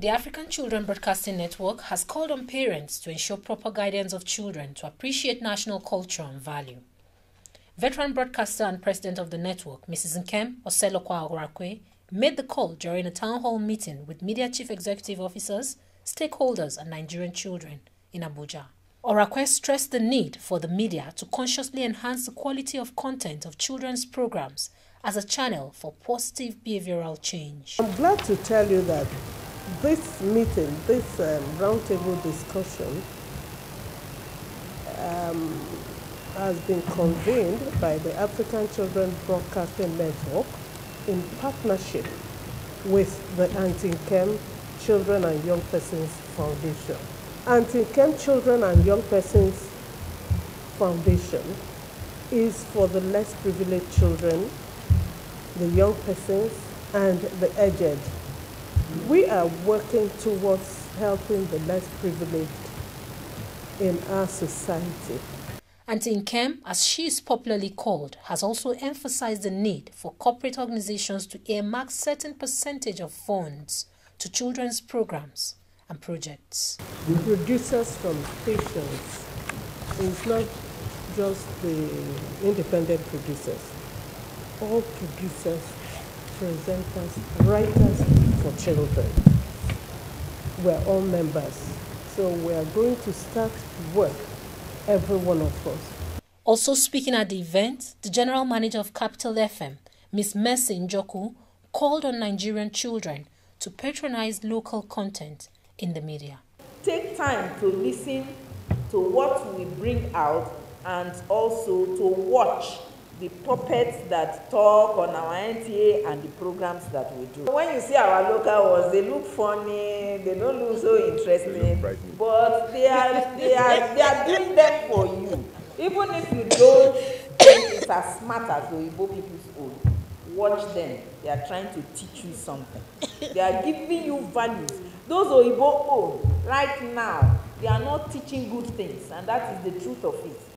The African Children Broadcasting Network has called on parents to ensure proper guidance of children to appreciate national culture and value. Veteran broadcaster and president of the network, Mrs. Nkem Oselloka Orakwe, made the call during a town hall meeting with media chief executive officers, stakeholders, and Nigerian children in Abuja. Orakwe stressed the need for the media to consciously enhance the quality of content of children's programs as a channel for positive behavioral change. I'm glad to tell you that this meeting, this um, roundtable discussion, um, has been convened by the African Children Broadcasting Network in partnership with the Auntie Nkem Children and Young Persons Foundation. Auntie Nkem Children and Young Persons Foundation is for the less privileged children, the young persons, and the aged. We are working towards helping the less privileged in our society. Auntie Nkem, as she is popularly called, has also emphasized the need for corporate organizations to earmark certain percentage of funds to children's programs and projects. Producers from stations is not just the independent producers. All producers, presenters, writers children. We're all members. So we are going to start work every one of us. Also speaking at the event, the general manager of Capital FM, Ms. Mercy Njoku, called on Nigerian children to patronize local content in the media. Take time to listen to what we bring out and also to watch the puppets that talk on our NTA and the programs that we do. When you see our local ones, they look funny, they don't look so interesting, they but they are, they, are, they are doing them for you. Even if you don't think it's as smart as the Igbo people's own, watch them. They are trying to teach you something. They are giving you values. Those Oyibo own, right now, they are not teaching good things, and that is the truth of it.